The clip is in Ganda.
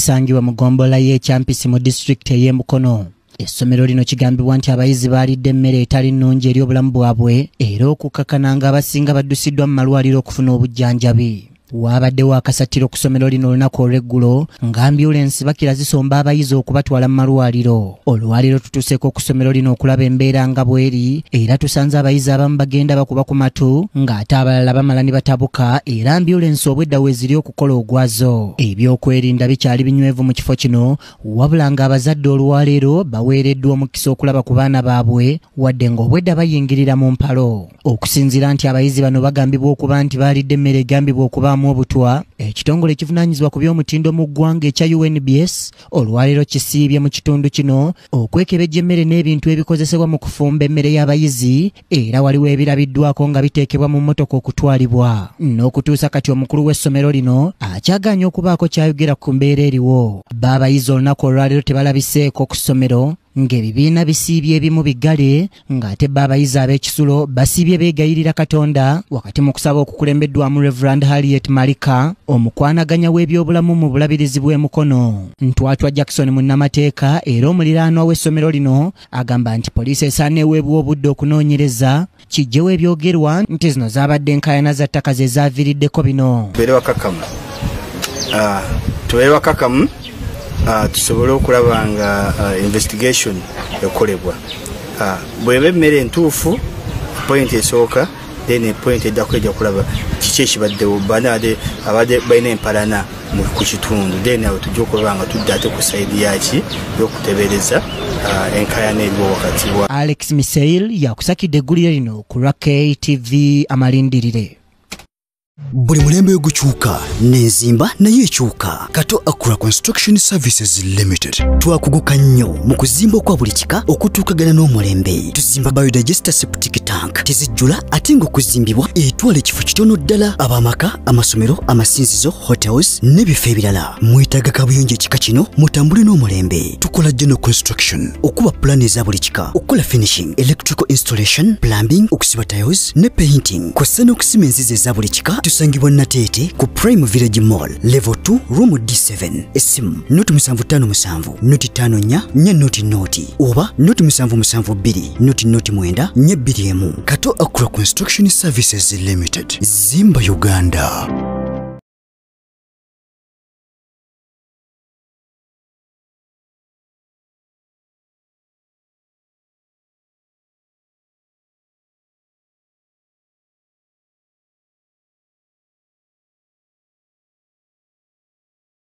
lisangibwa mu gombola y'ekyampisi mu disitulikiti ey'emukono essomero lino kigambibwa nti abayizi baalidde emmere etali nnungi eri obulamu bwabwe era okukakana nga abasinga baddusiddwa mu malwaliro okufuna obujjanjabi waabaddewo akasatiro ku ssomero lino olunaku olw'eggulo nga ambyulensi bakira zisomba abayizi okubatwala mu malwaliro. Olwaliro tutuuseeko ku ssomero lino okulaba embeera nga bw'eri era tusanze abayizi abamu bagenda bakuba ku matu ng'ate abalala bamala ne batabuka era ambyulensi obwedda weeziri okukola ogwazo. Ebyokwerinda bikyali binywevu mu kifo kino wabula ng'abazadde olwaleero baweereddwa omukisa okulaba ku baana baabwe wadde ng'obwedda bayingirira mu mpalo. Okusinziira nti abayizi bano bagambibwa okuba nti baalidde emmere egambibwa okubaamu okuvaamu obutwa ekitongole ekivunaanyizibwa ku by'omutindo mu ggwanga ekya unbs olwaleero kisiibye mu kitundu kino okwekebejja emmere n'ebintu ebikozesebwa mu kufumba emmere y'abayizi era waliwo ebirabiddwako nga biteekebwa mu mmotoka okutwalibwa. N'okutuusa kati omukulu w'essomero lino akyagaanya okubaako kyayogera ku mbeera eriwo. Baabayizi olunaku olwaleero tebalabiseeko ku ssomero ng'ebibiina bisiibye ebimu bigale ng'ate bba abayizi ab'ekisulo basiibye beegayirira katonda wakati mu kusaba okukulembeddwamu reverand harriet malika omukwanaganya w'ebyobulamu mu bulabirizi bw'emukono ntwatwa jackson munnamateeka era omuliraanwa w'essomero lino agamba nti poliisi esaana eweebwa obudde okunoonyereza kijjewo ebyogerwa nti zino zaabadde enkaayana za ttaka ze zaaviiriddeko bino. Tubeere wakakamu tusobole okulaba nga uh, investigation ekolebwa uh, bweba emmere entuufu point esooka then point eddako ejja kulaba kiki ekibaddewo banade abadde balina empalana ku kitundu. Then awe tujja okulaba nga tudde ate ku saidi yaki yokutebereza enkayana eriwo wakati wa alex misail yakusakidde eggulire lino ku lwa ktv amalindirire buli mulembe gukyuka n'enzimba naye ekyuka kato akura construction services limited. Twakuguka nnyo mu kuzimba okwa buli kika okutuukagana n'omulembe. Tuzimba biodigester septic tank. Tezijjula ate ng'okuzimbibwa etwala ekifo kitono ddala. Ab'amaka amasomero amasinzizo hotels n'ebifo ebirala. Mwetaaga kabuyonjo ekika kino mutambule n'omulembe. Tukola general construction. Okuba plan eza buli kika. Okukola finishing electrical installation plumbing okusiba tiles ne painting. Kwassa n'okusima enzizi eza buli kika tusangibwa nateete ku prime village mall level 2 room d7 essimu noti 757 noti 54 nya noti noti. Oba noti 772 noti noti 9 nya 21 kato akura construction services limited zimba uganda